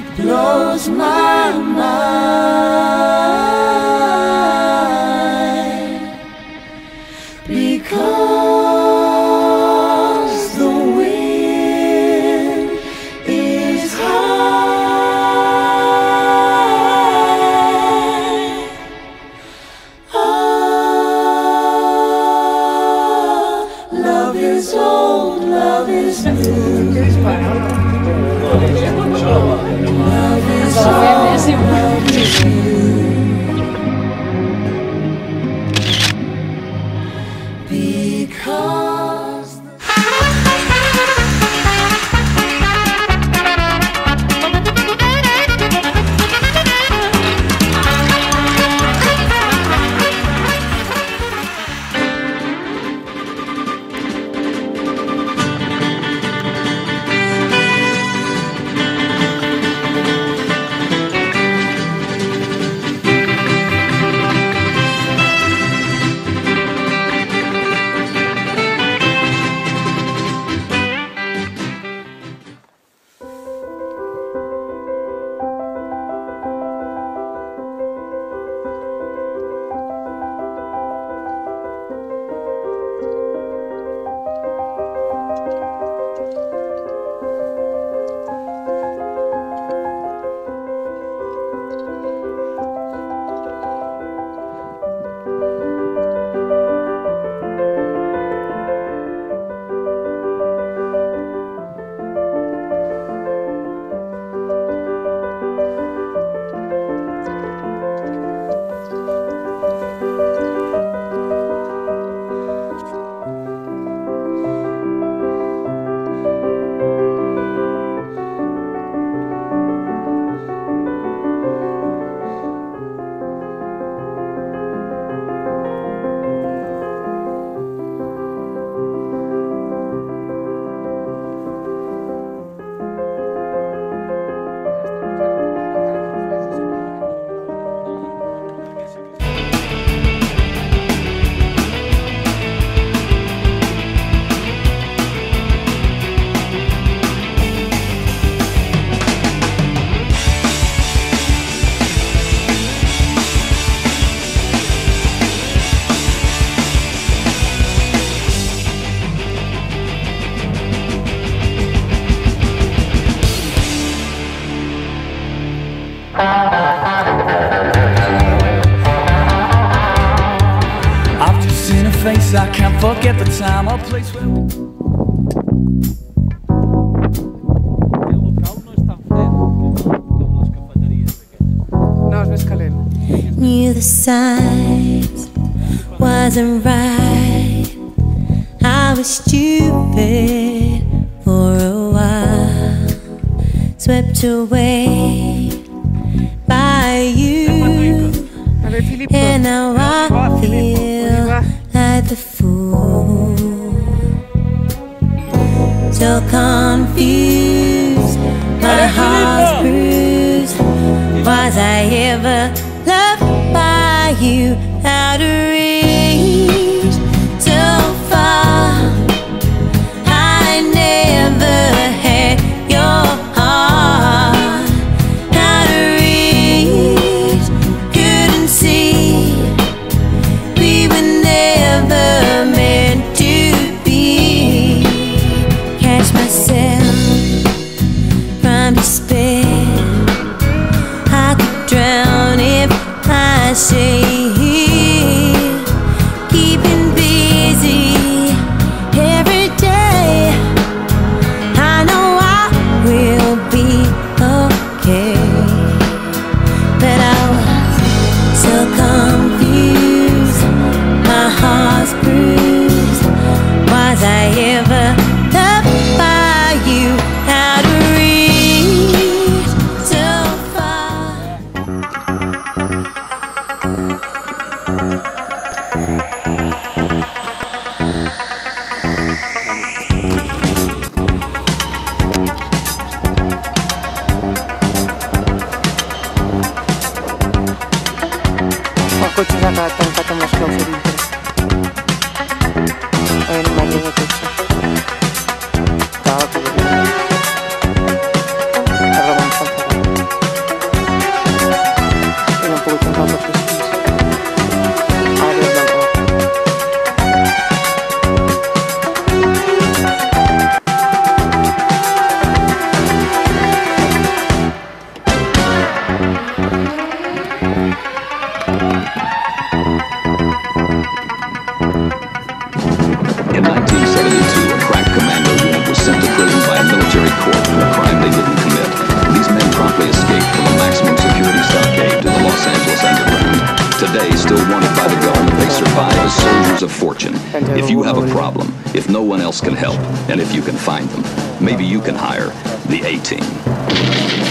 it blows my mind. Because the wind is high. Oh, love is old love is new. Noah. Cause I forget the time or place where El local no és tan fred com les cafeteries aquestes. No, és més calent. Knew the signs wasn't right. I was stupid for a while, swept away by you, A veure, Filippo. and now I feel va. like the fool. So confused, my heart's bruised. Was I ever loved by you? Out of закатом, потом нашел фильтр. Ой, на могилу тучи. Still wanted by the government, they survive as soldiers of fortune. If you have a problem, if no one else can help, and if you can find them, maybe you can hire the A-Team.